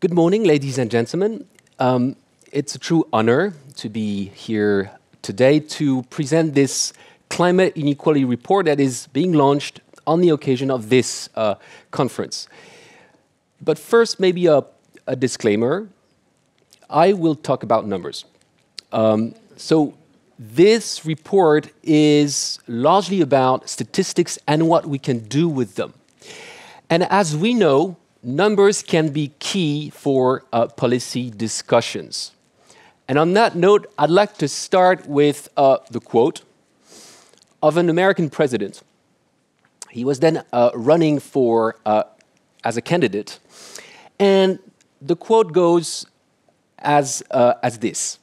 Good morning, ladies and gentlemen. Um, it's a true honor to be here today to present this climate inequality report that is being launched on the occasion of this uh, conference. But first, maybe a, a, disclaimer. I will talk about numbers. Um, so, this report is largely about statistics and what we can do with them. And as we know, numbers can be key for uh, policy discussions. And on that note, I'd like to start with uh, the quote of an American president. He was then uh, running for uh, as a candidate, and the quote goes as uh, as this: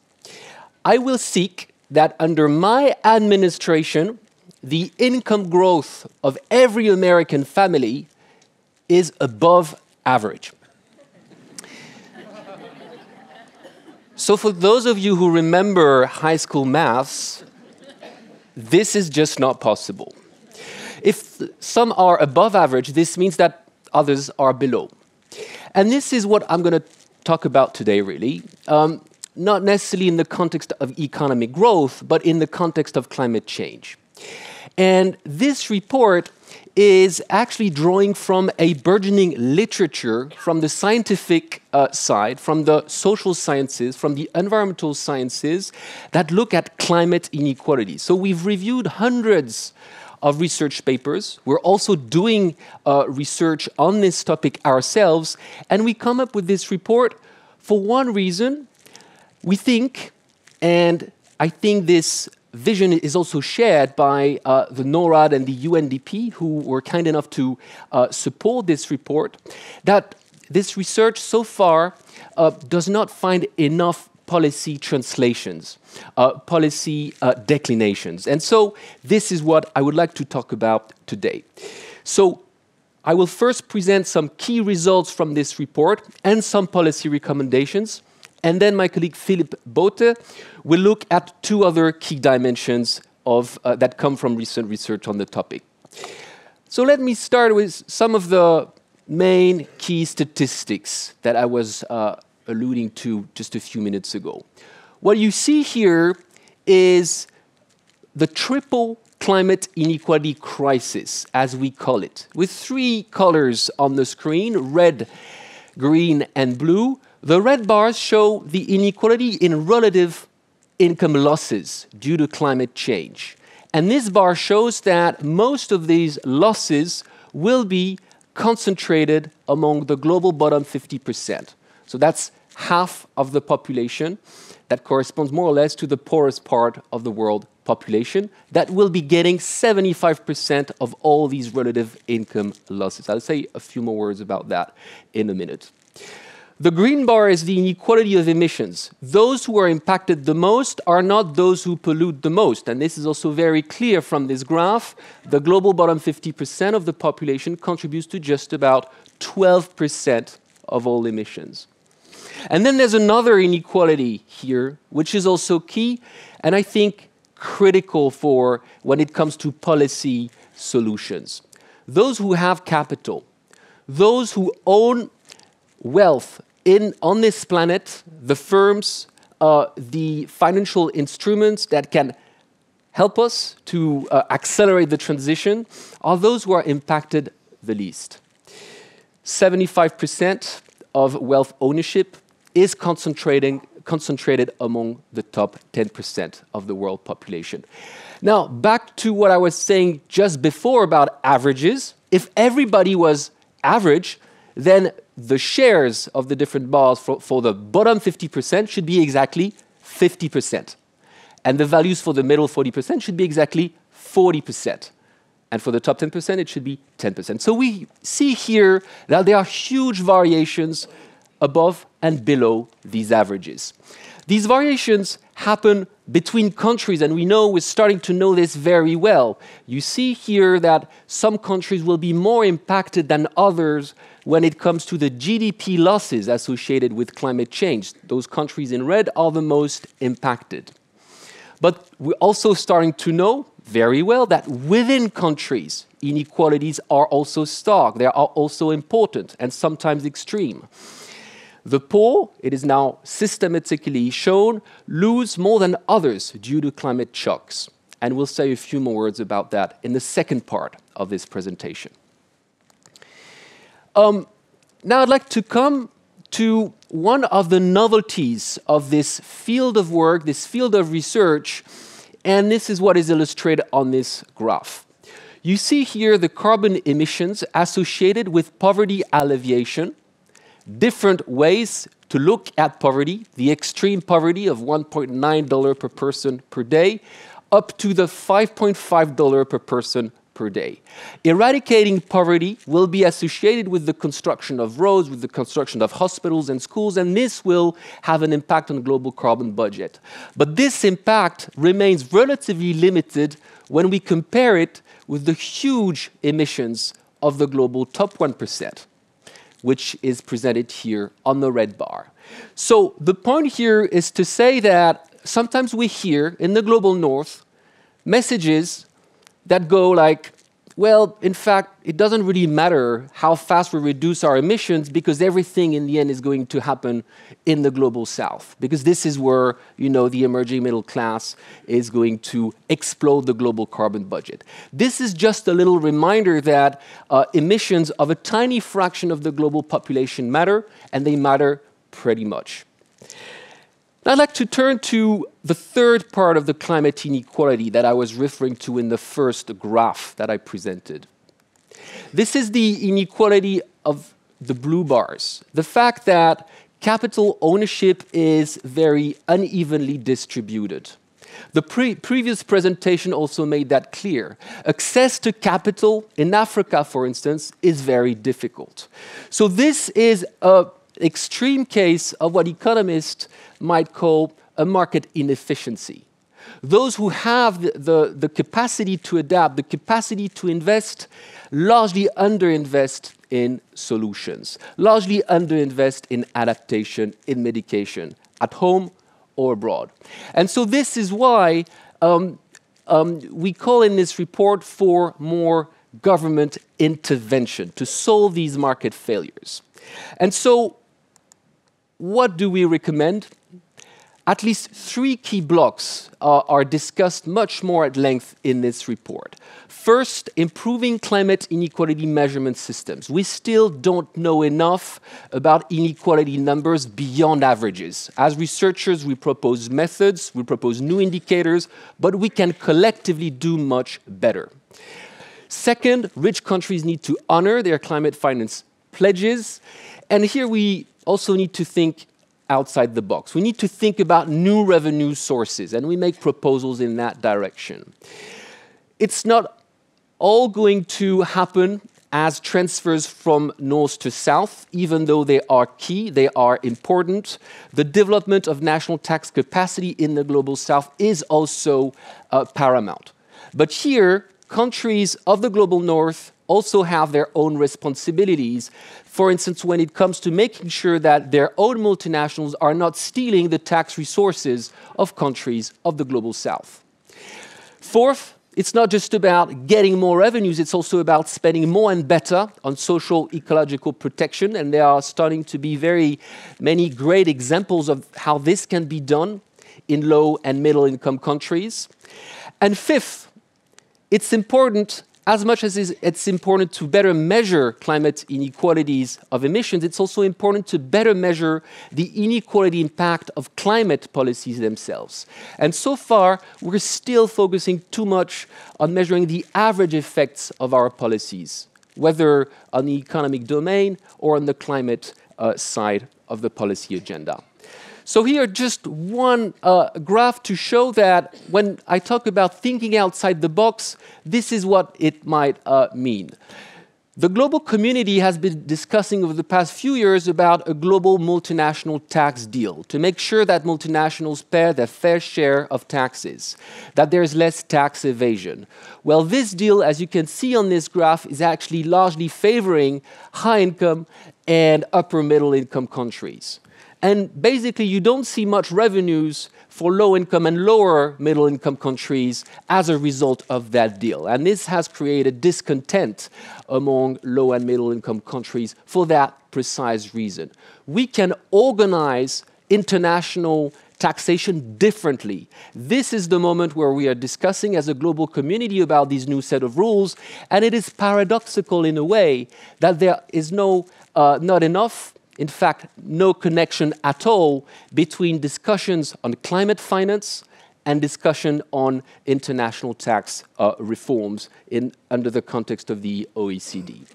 "I will seek that under my administration, the income growth of every American family is above average. so, for those of you who remember high school maths, this is just not possible. If some are above average, this means that others are below. And this is what I'm going to talk about today, really. Um, not necessarily in the context of economic growth, but in the context of climate change. And this report is actually drawing from a burgeoning literature from the scientific uh, side, from the social sciences, from the environmental sciences that look at climate inequality. So we've reviewed hundreds of research papers. We're also doing uh, research on this topic ourselves, and we come up with this report for one reason. We think, and I think this vision is also shared by uh, the NORAD and the UNDP, who were kind enough to uh, support this report, that this research so far uh, does not find enough policy translations, uh, policy uh, declinations. And so this is what I would like to talk about today. So I will first present some key results from this report and some policy recommendations. And then my colleague Philippe Bothe will look at two other key dimensions of, uh, that come from recent research on the topic. So let me start with some of the main key statistics that I was uh, alluding to just a few minutes ago. What you see here is the triple climate inequality crisis, as we call it, with three colors on the screen red, green, and blue the red bars show the inequality in relative income losses due to climate change. And this bar shows that most of these losses will be concentrated among the global bottom 50%. So that's half of the population. That corresponds more or less to the poorest part of the world population that will be getting 75% of all these relative income losses. I'll say a few more words about that in a minute. The green bar is the inequality of emissions. Those who are impacted the most are not those who pollute the most. And this is also very clear from this graph. The global bottom 50% of the population contributes to just about 12% of all emissions. And then there's another inequality here, which is also key, and I think critical for when it comes to policy solutions. Those who have capital, those who own wealth in, on this planet, the firms, the financial instruments that can help us to uh, accelerate the transition are those who are impacted the least. 75% of wealth ownership is concentrating, concentrated among the top 10% of the world population. Now, back to what I was saying just before about averages. If everybody was average, then the shares of the different bars for, for the bottom 50% should be exactly 50%. And the values for the middle 40% should be exactly 40%. And for the top 10%, it should be 10%. So we see here that there are huge variations above and below these averages. These variations happen between countries, and we know we're starting to know this very well. You see here that some countries will be more impacted than others when it comes to the GDP losses associated with climate change. Those countries in red are the most impacted. But we're also starting to know very well that within countries, inequalities are also stark, they are also important and sometimes extreme. The poor, it is now systematically shown, lose more than others due to climate shocks. And we'll say a few more words about that in the second part of this presentation. Um, now I'd like to come to one of the novelties of this field of work, this field of research, and this is what is illustrated on this graph. You see here the carbon emissions associated with poverty alleviation, different ways to look at poverty, the extreme poverty of $1.9 per person per day, up to the $5.5 per person per day. Eradicating poverty will be associated with the construction of roads, with the construction of hospitals and schools, and this will have an impact on global carbon budget. But this impact remains relatively limited when we compare it with the huge emissions of the global top 1%, which is presented here on the red bar. So the point here is to say that sometimes we hear in the global north messages that go like, well, in fact, it doesn't really matter how fast we reduce our emissions because everything in the end is going to happen in the global south. Because this is where, you know, the emerging middle class is going to explode the global carbon budget. This is just a little reminder that uh, emissions of a tiny fraction of the global population matter, and they matter pretty much. I'd like to turn to the third part of the climate inequality that I was referring to in the first graph that I presented. This is the inequality of the blue bars, the fact that capital ownership is very unevenly distributed. The pre previous presentation also made that clear. Access to capital in Africa, for instance, is very difficult. So this is an extreme case of what economists might call a market inefficiency. Those who have the, the, the, capacity to adapt, the capacity to invest, largely underinvest in solutions, largely underinvest in adaptation, in mitigation, at home or abroad. And so this is why um, um, we call in this report for more government intervention to solve these market failures. And so what do we recommend? At least three key blocks uh, are discussed much more at length in this report. First, improving climate inequality measurement systems. We still don't know enough about inequality numbers beyond averages. As researchers, we propose methods, we propose new indicators, but we can collectively do much better. Second, rich countries need to honor their climate finance pledges. And here we also need to think outside the box. We need to think about new revenue sources, and we make proposals in that direction. It's not all going to happen as transfers from north to south, even though they are key, they are important. The development of national tax capacity in the global south is also uh, paramount. But here, countries of the global north also have their own responsibilities. For instance, when it comes to making sure that their own multinationals are not stealing the tax resources of countries of the global south. Fourth, it's not just about getting more revenues, it's also about spending more and better on social ecological protection. And there are starting to be very many great examples of how this can be done in low and middle income countries. And fifth, it's important as much as it's important to better measure climate inequalities of emissions, it's also important to better measure the inequality impact of climate policies themselves. And so far, we're still focusing too much on measuring the average effects of our policies, whether on the economic domain or on the climate uh, side of the policy agenda. So here, just one uh, graph to show that when I talk about thinking outside the box, this is what it might uh, mean. The global community has been discussing over the past few years about a global multinational tax deal to make sure that multinationals pay their fair share of taxes, that there's less tax evasion. Well, this deal, as you can see on this graph, is actually largely favoring high income and upper middle income countries. And basically, you don't see much revenues for low income and lower middle income countries as a result of that deal. And this has created discontent among low and middle income countries for that precise reason. We can organize international taxation differently. This is the moment where we are discussing as a global community about these new set of rules, and it is paradoxical in a way that there is no, uh, not enough, in fact, no connection at all between discussions on climate finance and discussion on international tax uh, reforms in, under the context of the OECD.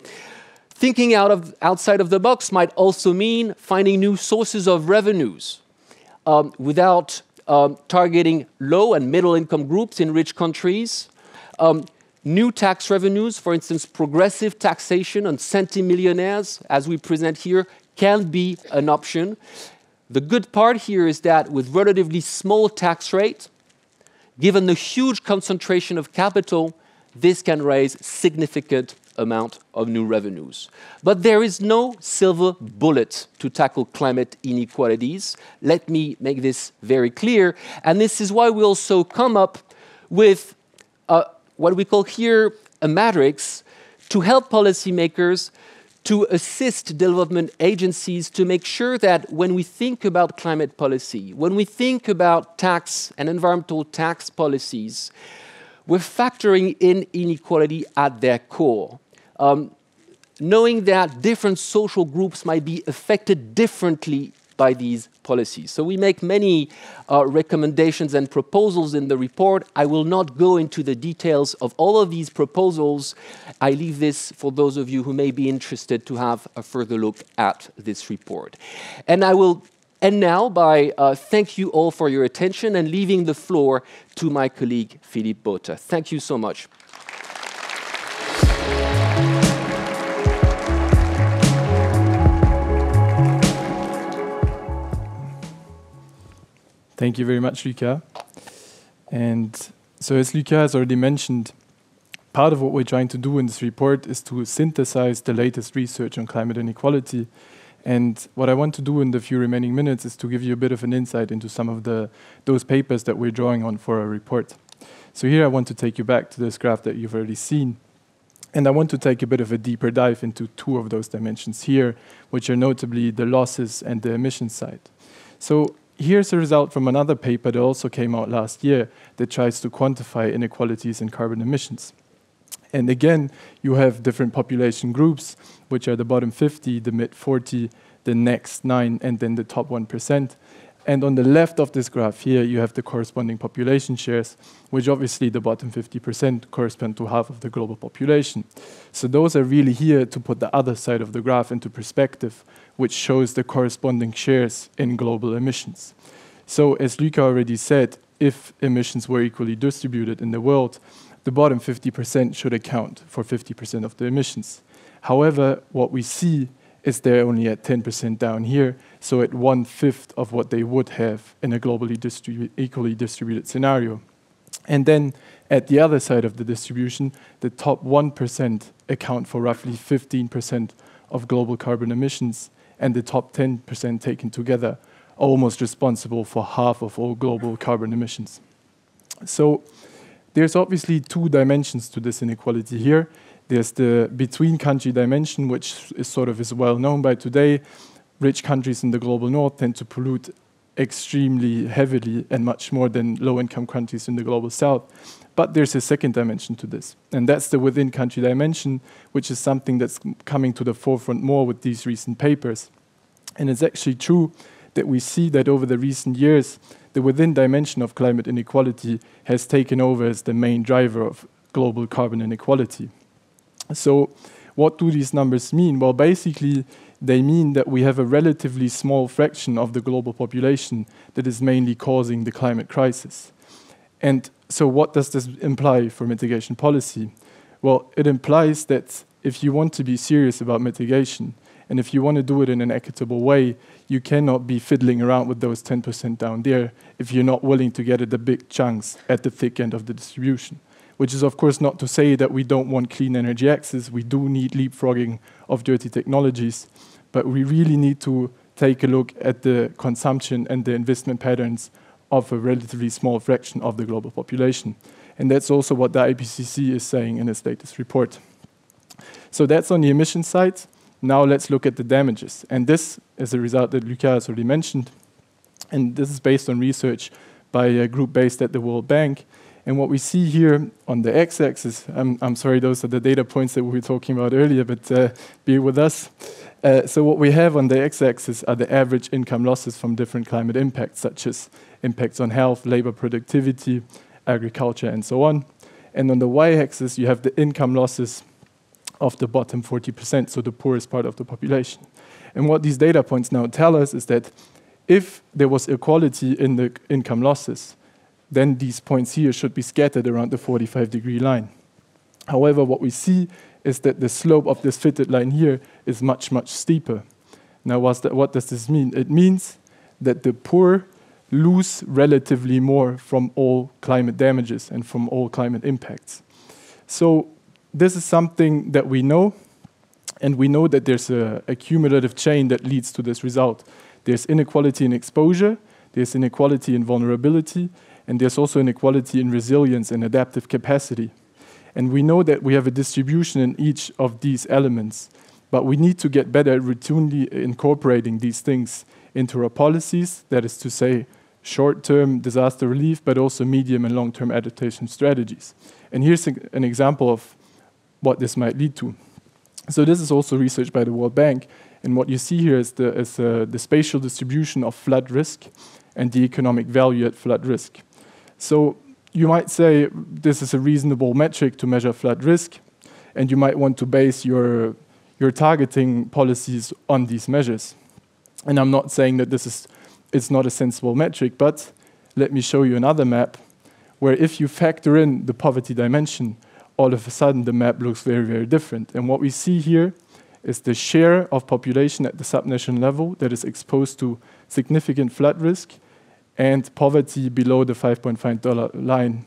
Thinking out of, outside of the box might also mean finding new sources of revenues um, without um, targeting low and middle income groups in rich countries. Um, new tax revenues, for instance, progressive taxation on centimillionaires, as we present here, can be an option. The good part here is that with relatively small tax rate, given the huge concentration of capital, this can raise significant amount of new revenues. But there is no silver bullet to tackle climate inequalities. Let me make this very clear. And this is why we also come up with uh, what we call here a matrix to help policymakers to assist development agencies to make sure that when we think about climate policy, when we think about tax and environmental tax policies, we're factoring in inequality at their core. Um, knowing that different social groups might be affected differently by these policies. So we make many uh, recommendations and proposals in the report. I will not go into the details of all of these proposals. I leave this for those of you who may be interested to have a further look at this report. And I will end now by uh, thank you all for your attention and leaving the floor to my colleague Philippe Bothe. Thank you so much. Thank you very much, Luca. And so, as Luca has already mentioned, part of what we're trying to do in this report is to synthesize the latest research on climate inequality. And what I want to do in the few remaining minutes is to give you a bit of an insight into some of the those papers that we're drawing on for our report. So here I want to take you back to this graph that you've already seen. And I want to take a bit of a deeper dive into two of those dimensions here, which are notably the losses and the emission side. So here's a result from another paper that also came out last year that tries to quantify inequalities in carbon emissions. And again, you have different population groups, which are the bottom 50, the mid 40, the next 9, and then the top 1%. And on the left of this graph here, you have the corresponding population shares, which obviously the bottom 50% correspond to half of the global population. So those are really here to put the other side of the graph into perspective, which shows the corresponding shares in global emissions. So as Luca already said, if emissions were equally distributed in the world, the bottom 50% should account for 50% of the emissions. However, what we see is they're only at 10% down here, so at one fifth of what they would have in a globally distribu equally distributed scenario. And then at the other side of the distribution, the top 1% account for roughly 15% of global carbon emissions, and the top 10% taken together are almost responsible for half of all global carbon emissions. So there's obviously two dimensions to this inequality here. There's the between country dimension, which is sort of is well known by today. Rich countries in the global north tend to pollute extremely heavily and much more than low income countries in the global south. But there's a second dimension to this, and that's the within country dimension, which is something that's coming to the forefront more with these recent papers. And it's actually true that we see that over the recent years, the within dimension of climate inequality has taken over as the main driver of global carbon inequality. So what do these numbers mean? Well, basically, they mean that we have a relatively small fraction of the global population that is mainly causing the climate crisis. And so, what does this imply for mitigation policy? Well, it implies that if you want to be serious about mitigation, and if you want to do it in an equitable way, you cannot be fiddling around with those 10% down there if you're not willing to get at the big chunks at the thick end of the distribution which is, of course, not to say that we don't want clean energy access. We do need leapfrogging of dirty technologies, but we really need to take a look at the consumption and the investment patterns of a relatively small fraction of the global population. And that's also what the IPCC is saying in its latest report. So that's on the emission side. Now let's look at the damages. And this is a result that Lucas has already mentioned. And this is based on research by a group based at the World Bank. And what we see here on the x-axis, I'm, I'm sorry, those are the data points that we were talking about earlier, but uh, be with us. Uh, so what we have on the x-axis are the average income losses from different climate impacts, such as impacts on health, labor productivity, agriculture, and so on. And on the y-axis, you have the income losses of the bottom 40%, so the poorest part of the population. And what these data points now tell us is that if there was equality in the income losses, then these points here should be scattered around the 45 degree line. However, what we see is that the slope of this fitted line here is much, much steeper. Now, what does this mean? It means that the poor lose relatively more from all climate damages and from all climate impacts. So this is something that we know, and we know that there's a, a cumulative chain that leads to this result. There's inequality in exposure, there's inequality in vulnerability, and there's also inequality in resilience and adaptive capacity. And we know that we have a distribution in each of these elements, but we need to get better at routinely incorporating these things into our policies, that is to say, short-term disaster relief, but also medium and long-term adaptation strategies. And here's an example of what this might lead to. So this is also research by the World Bank, and what you see here is the, is, uh, the spatial distribution of flood risk and the economic value at flood risk. So you might say this is a reasonable metric to measure flood risk, and you might want to base your, your targeting policies on these measures. And I'm not saying that this is it's not a sensible metric, but let me show you another map where if you factor in the poverty dimension, all of a sudden the map looks very, very different. And what we see here is the share of population at the subnational level that is exposed to significant flood risk and poverty below the 5.5 dollar line.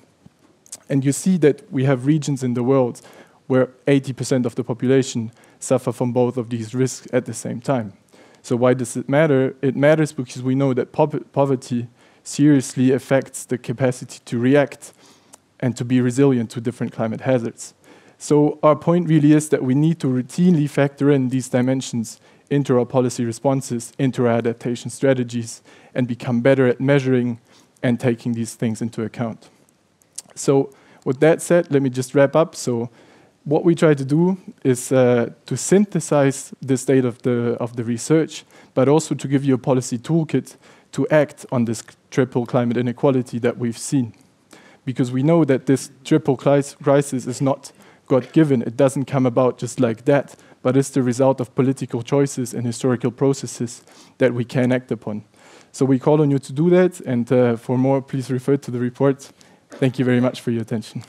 And you see that we have regions in the world where 80% of the population suffer from both of these risks at the same time. So why does it matter? It matters because we know that po poverty seriously affects the capacity to react and to be resilient to different climate hazards. So our point really is that we need to routinely factor in these dimensions into our policy responses, into our adaptation strategies, and become better at measuring and taking these things into account. So with that said, let me just wrap up. So what we try to do is uh, to synthesize the state of the, of the research, but also to give you a policy toolkit to act on this triple climate inequality that we've seen because we know that this triple crisis is not God given. It doesn't come about just like that, but it's the result of political choices and historical processes that we can act upon. So we call on you to do that, and uh, for more, please refer to the report. Thank you very much for your attention.